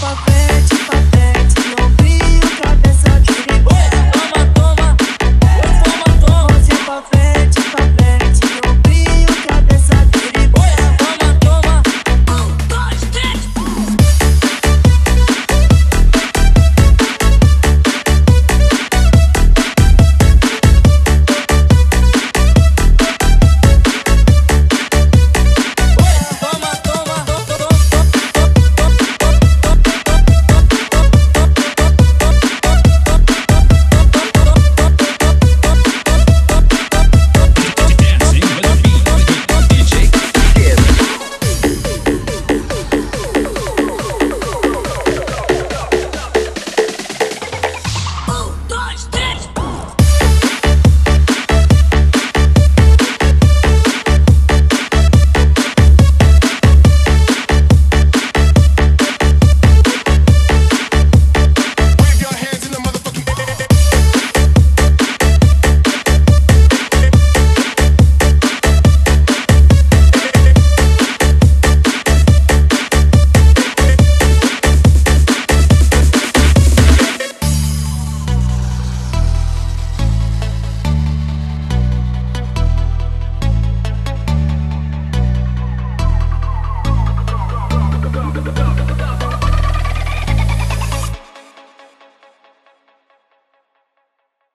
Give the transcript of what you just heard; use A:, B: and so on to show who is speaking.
A: fuck with